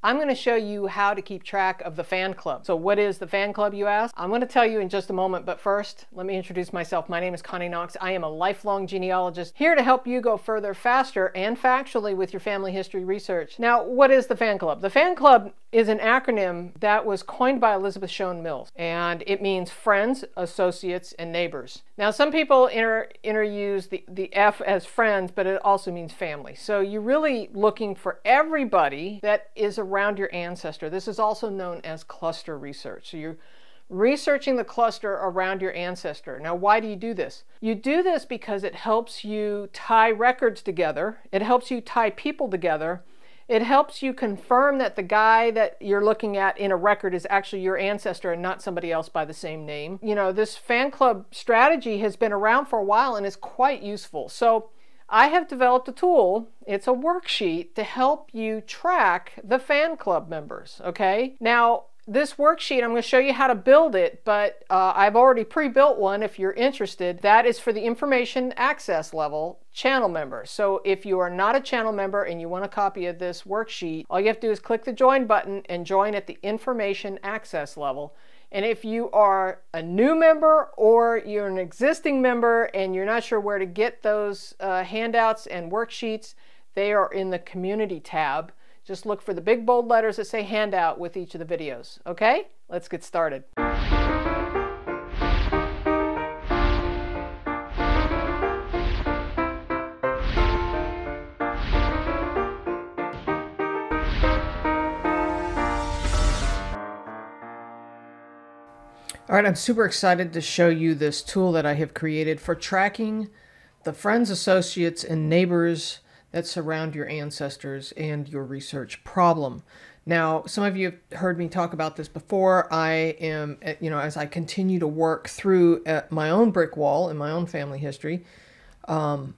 I'm going to show you how to keep track of the fan club. So what is the fan club, you ask? I'm going to tell you in just a moment, but first, let me introduce myself. My name is Connie Knox. I am a lifelong genealogist here to help you go further faster and factually with your family history research. Now, what is the fan club? The fan club is an acronym that was coined by Elizabeth Shown Mills, and it means friends, associates, and neighbors. Now, some people inter, interuse the, the F as friends, but it also means family. So you're really looking for everybody that is around your ancestor. This is also known as cluster research. So you're researching the cluster around your ancestor. Now, why do you do this? You do this because it helps you tie records together, it helps you tie people together it helps you confirm that the guy that you're looking at in a record is actually your ancestor and not somebody else by the same name. You know, this fan club strategy has been around for a while and is quite useful. So I have developed a tool. It's a worksheet to help you track the fan club members. Okay. Now, this worksheet, I'm going to show you how to build it, but uh, I've already pre-built one if you're interested. That is for the information access level channel member. So if you are not a channel member and you want a copy of this worksheet, all you have to do is click the join button and join at the information access level. And if you are a new member or you're an existing member and you're not sure where to get those uh, handouts and worksheets, they are in the community tab. Just look for the big bold letters that say handout with each of the videos. Okay, let's get started. All right, I'm super excited to show you this tool that I have created for tracking the friends, associates, and neighbors that surround your ancestors and your research problem. Now, some of you have heard me talk about this before. I am, eh, you know, as I continue to work through eh, my own brick wall in my own family history, um,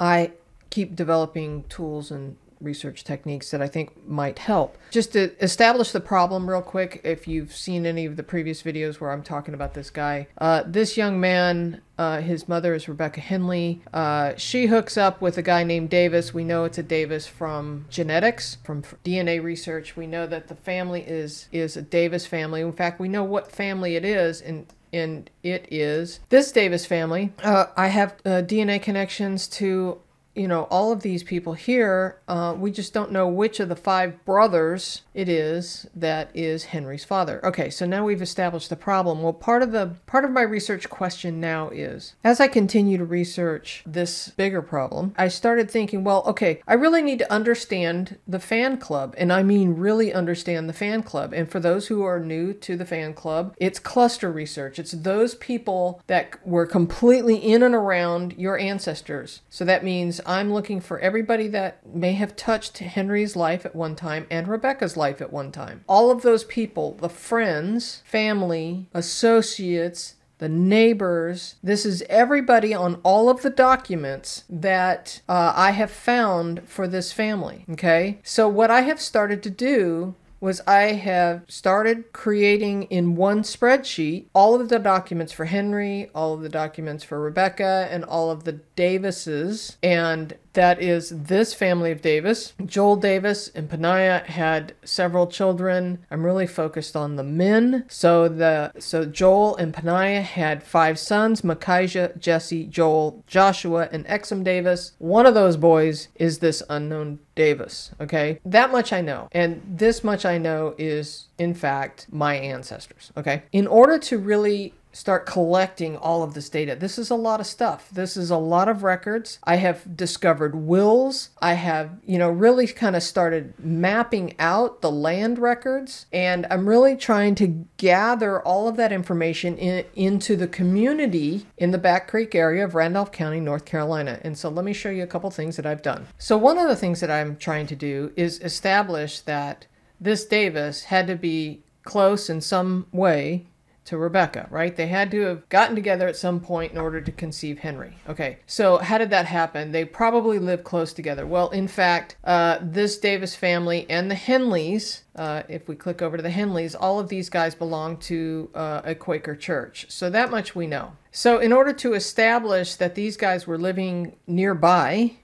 I keep developing tools and research techniques that I think might help. Just to establish the problem real quick, if you've seen any of the previous videos where I'm talking about this guy, uh, this young man, uh, his mother is Rebecca Henley. Uh, she hooks up with a guy named Davis. We know it's a Davis from genetics, from DNA research. We know that the family is is a Davis family. In fact, we know what family it is, and and it is this Davis family. Uh, I have uh, DNA connections to you know, all of these people here, uh, we just don't know which of the five brothers it is that is Henry's father. Okay, so now we've established the problem. Well, part of the part of my research question now is, as I continue to research this bigger problem, I started thinking, well, okay, I really need to understand the fan club, and I mean really understand the fan club. And for those who are new to the fan club, it's cluster research. It's those people that were completely in and around your ancestors. So that means I'm looking for everybody that may have touched Henry's life at one time and Rebecca's life at one time. All of those people, the friends, family, associates, the neighbors. This is everybody on all of the documents that uh, I have found for this family. Okay. So, what I have started to do was I have started creating in one spreadsheet all of the documents for Henry, all of the documents for Rebecca, and all of the Davises. And that is this family of Davis. Joel Davis and Panaya had several children. I'm really focused on the men. So the so Joel and Panaya had five sons: Micaiah, Jesse, Joel, Joshua, and Exum Davis. One of those boys is this unknown Davis. Okay, that much I know, and this much I know is in fact my ancestors. Okay, in order to really start collecting all of this data. This is a lot of stuff. This is a lot of records. I have discovered wills. I have, you know, really kind of started mapping out the land records. And I'm really trying to gather all of that information in, into the community in the Back Creek area of Randolph County, North Carolina. And so let me show you a couple things that I've done. So, one of the things that I'm trying to do is establish that this Davis had to be close in some way to Rebecca, right? They had to have gotten together at some point in order to conceive Henry. Okay, so how did that happen? They probably lived close together. Well, in fact, uh, this Davis family and the Henleys, uh, if we click over to the Henleys, all of these guys belong to uh, a Quaker church. So that much we know. So, in order to establish that these guys were living nearby,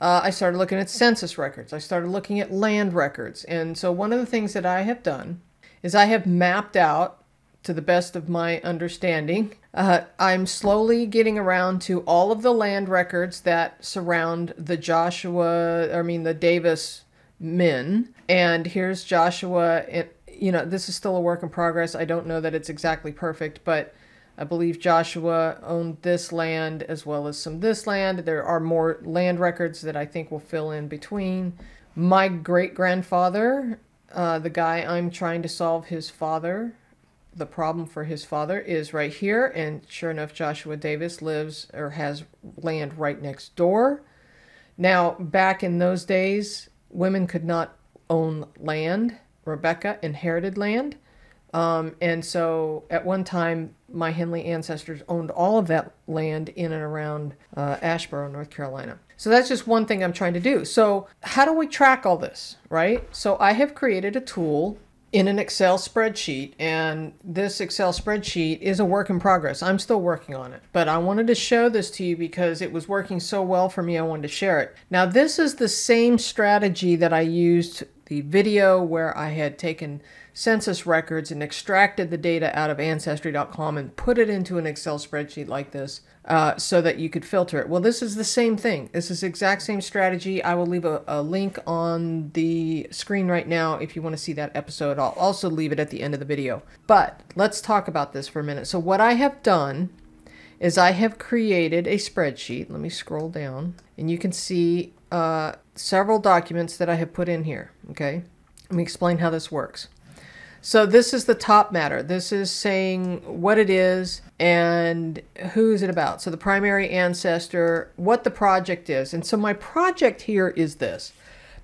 uh, I started looking at census records. I started looking at land records. And so, one of the things that I have done is I have mapped out, to the best of my understanding, uh, I'm slowly getting around to all of the land records that surround the Joshua, I mean, the Davis men. And here's Joshua. It, you know, this is still a work in progress. I don't know that it's exactly perfect, but I believe Joshua owned this land as well as some this land. There are more land records that I think will fill in between. My great grandfather, uh, the guy I'm trying to solve his father, the problem for his father is right here. And sure enough, Joshua Davis lives or has land right next door. Now, back in those days, women could not own land. Rebecca inherited land. Um, and so at one time, my Henley ancestors owned all of that land in and around uh, Asheboro, North Carolina. So that's just one thing I'm trying to do. So, how do we track all this, right? So, I have created a tool in an Excel spreadsheet, and this Excel spreadsheet is a work in progress. I'm still working on it, but I wanted to show this to you because it was working so well for me. I wanted to share it. Now, this is the same strategy that I used the video where I had taken census records and extracted the data out of Ancestry.com and put it into an Excel spreadsheet like this uh, so that you could filter it. Well, this is the same thing. This is exact same strategy. I will leave a, a link on the screen right now if you want to see that episode. I'll also leave it at the end of the video. But let's talk about this for a minute. So, what I have done is I have created a spreadsheet. Let me scroll down and you can see uh, several documents that I have put in here. Okay, let me explain how this works. So this is the top matter. This is saying what it is and who is it about. So the primary ancestor, what the project is. And so my project here is this.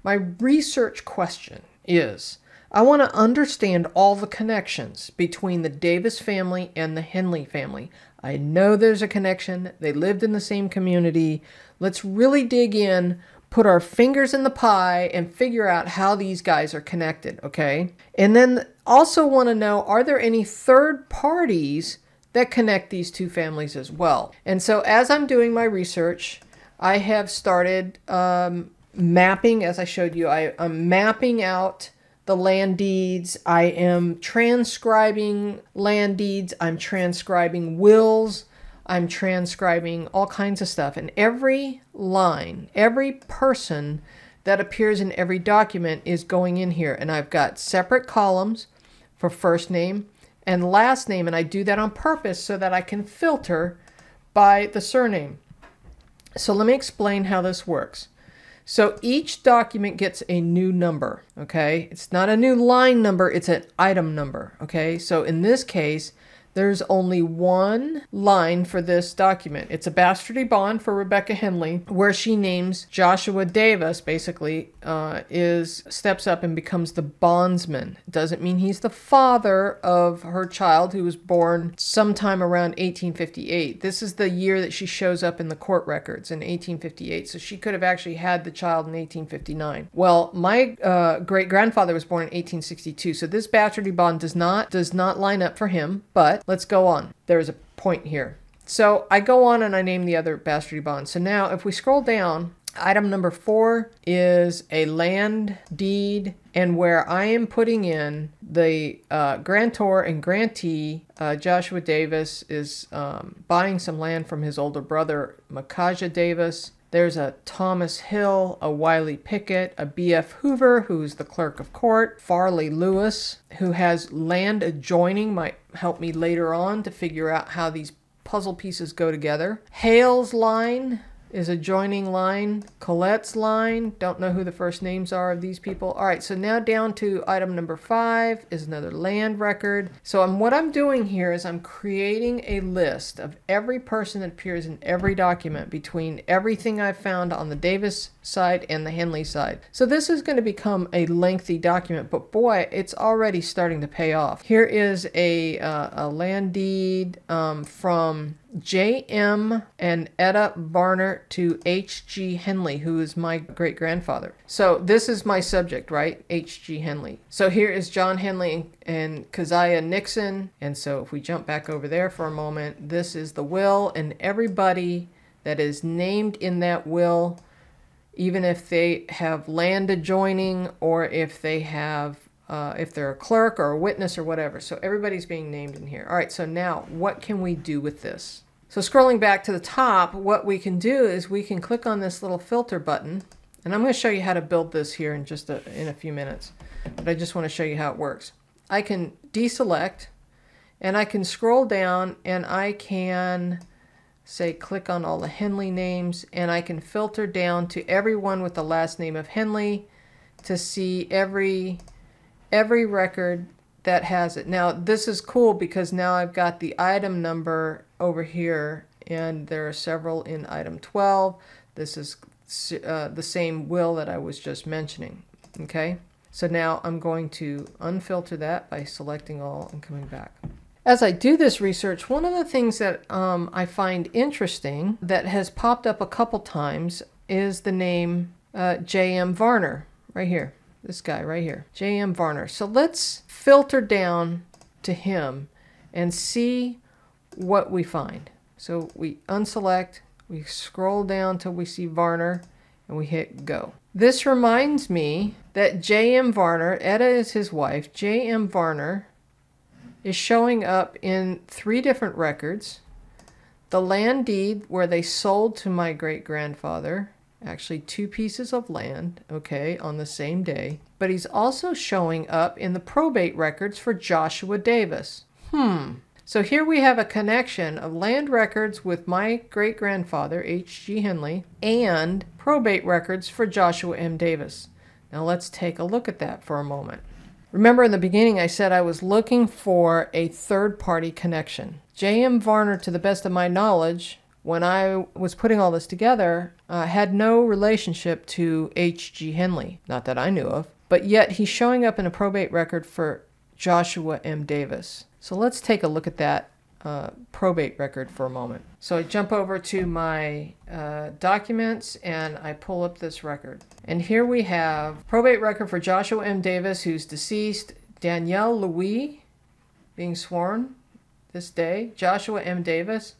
My research question is I want to understand all the connections between the Davis family and the Henley family. I know there's a connection. They lived in the same community. Let's really dig in put our fingers in the pie and figure out how these guys are connected, okay? And then also want to know are there any third parties that connect these two families as well? And so as I'm doing my research, I have started um, mapping, as I showed you, I, I'm mapping out the land deeds. I am transcribing land deeds. I'm transcribing wills. I'm transcribing all kinds of stuff. And every line, every person that appears in every document is going in here. And I've got separate columns for first name and last name. And I do that on purpose so that I can filter by the surname. So let me explain how this works. So each document gets a new number, okay? It's not a new line number, it's an item number, okay? So in this case, there's only one line for this document. It's a bastardy bond for Rebecca Henley, where she names Joshua Davis, basically, uh, is steps up and becomes the bondsman. Doesn't mean he's the father of her child who was born sometime around 1858. This is the year that she shows up in the court records in 1858. So she could have actually had the child in 1859. Well, my uh, great grandfather was born in 1862, so this bastardy bond does not does not line up for him, but let's go on. There's a point here. So I go on and I name the other bastardy bonds. So now if we scroll down, item number four is a land deed and where I am putting in the uh, grantor and grantee, uh, Joshua Davis is um, buying some land from his older brother, Micajah Davis. There's a Thomas Hill, a Wiley Pickett, a B.F. Hoover, who's the clerk of court, Farley Lewis, who has land adjoining, might help me later on to figure out how these puzzle pieces go together. Hale's line, is a joining line. Colette's line, don't know who the first names are of these people. All right, so now down to item number five is another land record. So I'm, what I'm doing here is I'm creating a list of every person that appears in every document between everything I've found on the Davis side and the Henley side. So this is going to become a lengthy document, but boy, it's already starting to pay off. Here is a, uh, a land deed um, from J.M. and Etta Varner to H.G. Henley, who is my great grandfather. So this is my subject, right? H.G. Henley. So here is John Henley and Keziah Nixon. And so if we jump back over there for a moment, this is the will, and everybody that is named in that will even if they have land adjoining or if they have uh, if they're a clerk or a witness or whatever. So everybody's being named in here. All right, so now what can we do with this? So scrolling back to the top, what we can do is we can click on this little filter button. And I'm going to show you how to build this here in just a, in a few minutes. But I just want to show you how it works. I can deselect and I can scroll down and I can say click on all the Henley names and I can filter down to everyone with the last name of Henley to see every every record that has it. Now this is cool because now I've got the item number over here and there are several in item 12. This is uh, the same will that I was just mentioning. Okay, so now I'm going to unfilter that by selecting all and coming back. As I do this research, one of the things that um, I find interesting that has popped up a couple times is the name uh, J.M. Varner, right here. This guy right here, J.M. Varner. So let's filter down to him and see what we find. So we unselect, we scroll down till we see Varner, and we hit go. This reminds me that J.M. Varner, Etta is his wife, J.M. Varner is showing up in three different records. The land deed where they sold to my great grandfather, actually two pieces of land, okay, on the same day. But he's also showing up in the probate records for Joshua Davis. Hmm. So here we have a connection of land records with my great grandfather, H.G. Henley, and probate records for Joshua M. Davis. Now let's take a look at that for a moment. Remember in the beginning, I said I was looking for a third party connection. J.M. Varner, to the best of my knowledge, when I was putting all this together, uh, had no relationship to H.G. Henley, not that I knew of, but yet he's showing up in a probate record for Joshua M. Davis. So let's take a look at that uh, probate record for a moment. So I jump over to my uh, documents and I pull up this record. And here we have probate record for Joshua M. Davis, who's deceased, Danielle Louis being sworn this day, Joshua M. Davis.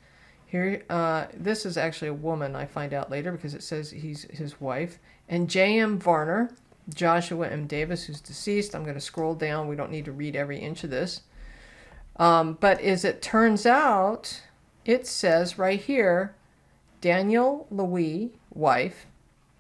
Here, uh, this is actually a woman, I find out later because it says he's his wife. And J.M. Varner, Joshua M. Davis, who's deceased. I'm going to scroll down. We don't need to read every inch of this. Um, but as it turns out, it says right here Daniel Louis, wife,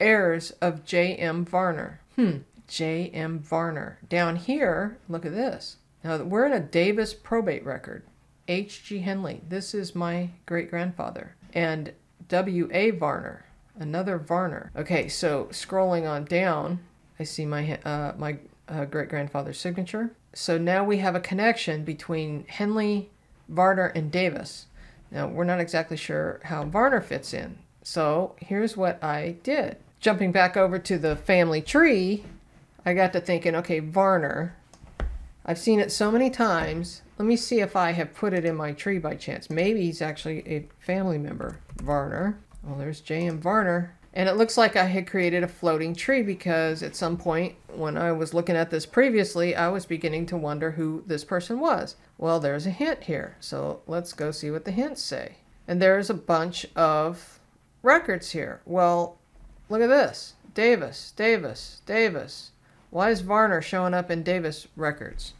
heirs of J.M. Varner. Hmm, J.M. Varner. Down here, look at this. Now, we're in a Davis probate record. H.G. Henley, this is my great grandfather. And W.A. Varner, another Varner. Okay, so scrolling on down, I see my, uh, my uh, great grandfather's signature. So now we have a connection between Henley, Varner, and Davis. Now, we're not exactly sure how Varner fits in. So here's what I did. Jumping back over to the family tree, I got to thinking, okay, Varner, I've seen it so many times. Let me see if I have put it in my tree by chance. Maybe he's actually a family member. Varner. Well, there's J.M. Varner. And it looks like I had created a floating tree because at some point when I was looking at this previously, I was beginning to wonder who this person was. Well, there's a hint here. So let's go see what the hints say. And there's a bunch of records here. Well, look at this. Davis, Davis, Davis. Why is Varner showing up in Davis records?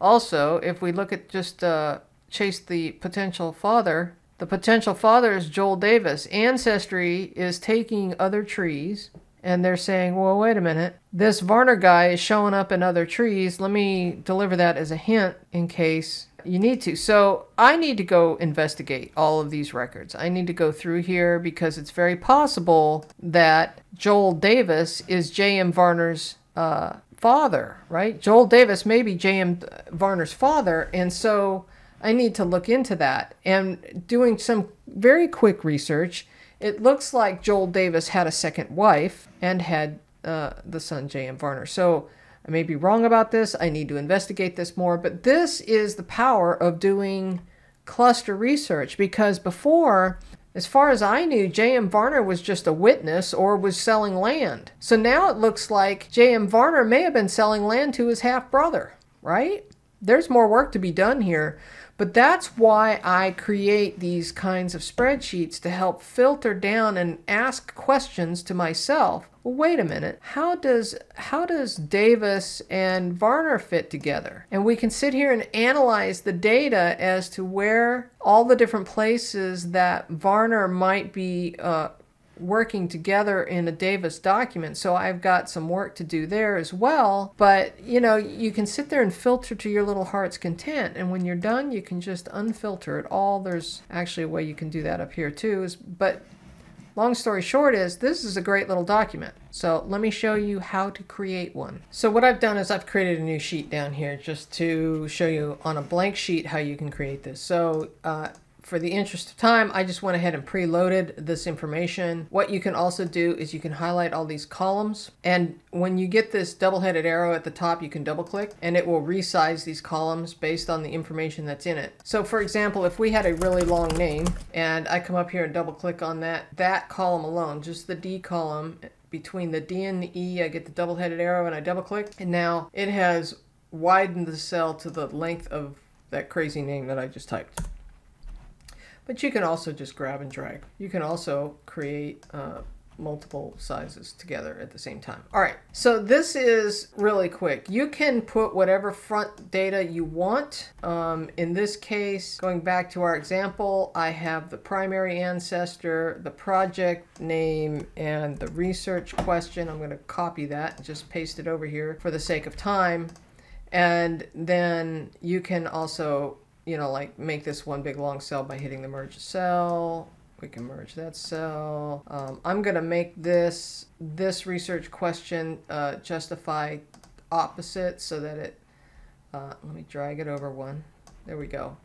Also, if we look at just uh, Chase the potential father, the potential father is Joel Davis. Ancestry is taking other trees and they're saying, well, wait a minute. This Varner guy is showing up in other trees. Let me deliver that as a hint in case you need to. So I need to go investigate all of these records. I need to go through here because it's very possible that Joel Davis is J.M. Varner's uh, father, right? Joel Davis may be J.M. Varner's father. And so I need to look into that. And doing some very quick research, it looks like Joel Davis had a second wife and had uh, the son J.M. Varner. So I may be wrong about this. I need to investigate this more. But this is the power of doing cluster research because before, as far as I knew, J.M. Varner was just a witness or was selling land. So now it looks like J.M. Varner may have been selling land to his half brother, right? There's more work to be done here. But that's why I create these kinds of spreadsheets to help filter down and ask questions to myself. Well, wait a minute. How does how does Davis and Varner fit together? And we can sit here and analyze the data as to where all the different places that Varner might be uh, working together in a Davis document. So I've got some work to do there as well. But you know, you can sit there and filter to your little heart's content. And when you're done, you can just unfilter it all. There's actually a way you can do that up here too. Is but long story short is this is a great little document. So let me show you how to create one. So what I've done is I've created a new sheet down here just to show you on a blank sheet how you can create this. So uh, for the interest of time, I just went ahead and preloaded this information. What you can also do is you can highlight all these columns. And when you get this double-headed arrow at the top, you can double click and it will resize these columns based on the information that's in it. So for example, if we had a really long name and I come up here and double click on that, that column alone, just the D column, between the D and the E, I get the double-headed arrow and I double click. And now it has widened the cell to the length of that crazy name that I just typed. But you can also just grab and drag. You can also create uh, multiple sizes together at the same time. All right, so this is really quick. You can put whatever front data you want. Um, in this case, going back to our example, I have the primary ancestor, the project name, and the research question. I'm gonna copy that and just paste it over here for the sake of time. And then you can also you know, like make this one big long cell by hitting the merge cell. We can merge that cell. Um, I'm going to make this this research question uh, justify opposite so that it, uh, let me drag it over one. There we go.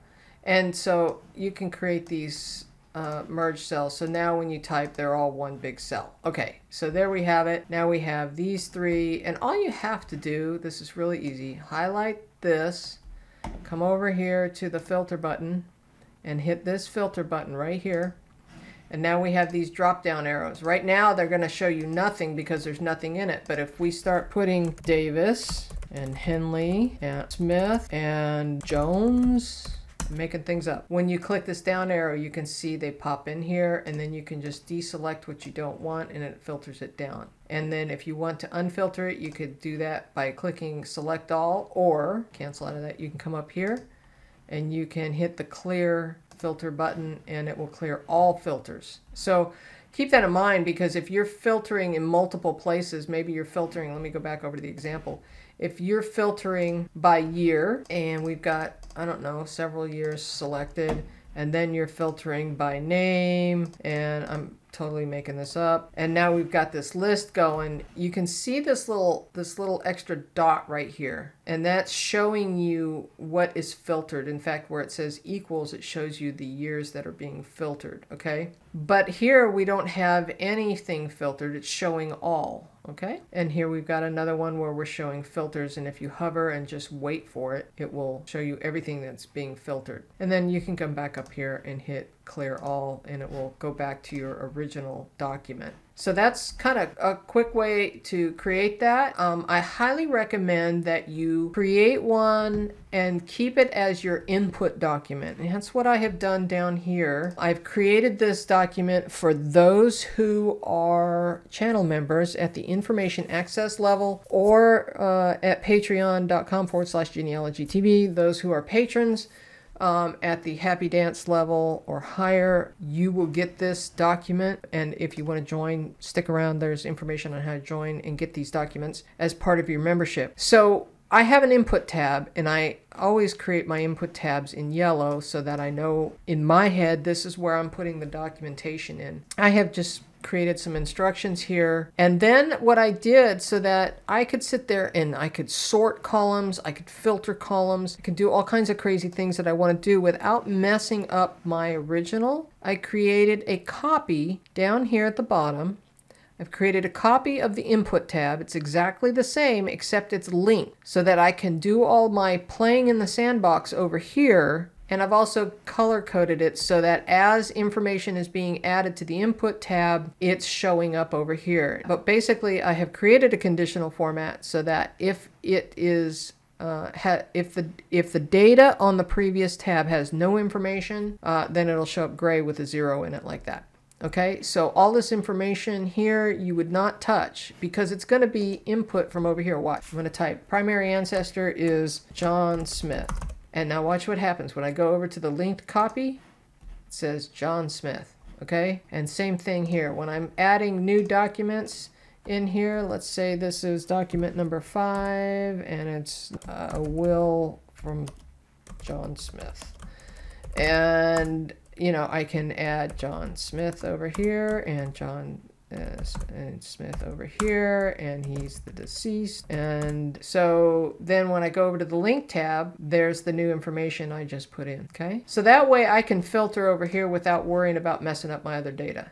And so you can create these uh, merge cells. So now when you type, they're all one big cell. Okay, so there we have it. Now we have these three. And all you have to do, this is really easy, highlight this come over here to the filter button and hit this filter button right here. And now we have these drop down arrows. Right now they're going to show you nothing because there's nothing in it. But if we start putting Davis and Henley and Smith and Jones making things up. When you click this down arrow, you can see they pop in here and then you can just deselect what you don't want and it filters it down. And then if you want to unfilter it, you could do that by clicking select all or cancel out of that. You can come up here and you can hit the clear filter button and it will clear all filters. So keep that in mind because if you're filtering in multiple places, maybe you're filtering, let me go back over to the example. If you're filtering by year and we've got I don't know, several years selected. And then you're filtering by name. And I'm totally making this up. And now we've got this list going. You can see this little this little extra dot right here. And that's showing you what is filtered. In fact, where it says equals, it shows you the years that are being filtered, okay? But here we don't have anything filtered. It's showing all, okay? And here we've got another one where we're showing filters and if you hover and just wait for it, it will show you everything that's being filtered. And then you can come back up here and hit clear all and it will go back to your original document. So that's kind of a quick way to create that. Um, I highly recommend that you create one and keep it as your input document. And that's what I have done down here. I've created this document for those who are channel members at the information access level or uh, at patreon.com forward slash genealogy TV. Those who are patrons, um, at the happy dance level or higher, you will get this document. And if you want to join, stick around. There's information on how to join and get these documents as part of your membership. So I have an input tab and I always create my input tabs in yellow so that I know in my head this is where I'm putting the documentation in. I have just created some instructions here. And then what I did so that I could sit there and I could sort columns, I could filter columns, I could do all kinds of crazy things that I want to do without messing up my original. I created a copy down here at the bottom. I've created a copy of the input tab. It's exactly the same except it's linked so that I can do all my playing in the sandbox over here and I've also color coded it so that as information is being added to the input tab, it's showing up over here. But basically I have created a conditional format so that if it is uh, if the if the data on the previous tab has no information, uh, then it'll show up gray with a zero in it like that. Okay, so all this information here you would not touch because it's going to be input from over here. Watch, I'm going to type primary ancestor is John Smith. And now watch what happens when I go over to the linked copy. It says John Smith. Okay, and same thing here. When I'm adding new documents in here, let's say this is document number five and it's a will from John Smith. And you know, I can add John Smith over here and John uh, and Smith over here, and he's the deceased. And so then when I go over to the link tab, there's the new information I just put in. Okay. So that way I can filter over here without worrying about messing up my other data.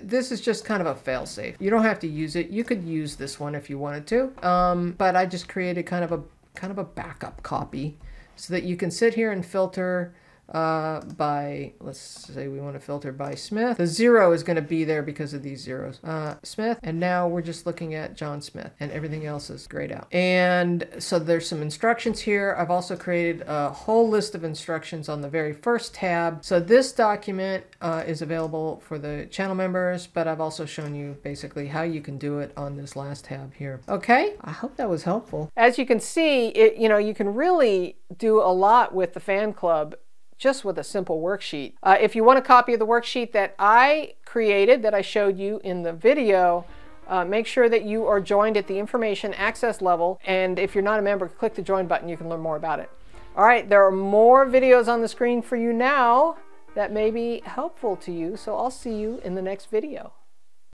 This is just kind of a fail-safe. You don't have to use it. You could use this one if you wanted to. Um, but I just created kind of a kind of a backup copy so that you can sit here and filter uh, by, let's say we want to filter by Smith. The zero is going to be there because of these zeros. Uh, Smith, and now we're just looking at John Smith, and everything else is grayed out. And so there's some instructions here. I've also created a whole list of instructions on the very first tab. So this document uh, is available for the channel members, but I've also shown you basically how you can do it on this last tab here. Okay, I hope that was helpful. As you can see, it, you know, you can really do a lot with the fan club just with a simple worksheet. Uh, if you want a copy of the worksheet that I created, that I showed you in the video, uh, make sure that you are joined at the information access level. And if you're not a member, click the join button. You can learn more about it. All right, there are more videos on the screen for you now that may be helpful to you. So I'll see you in the next video.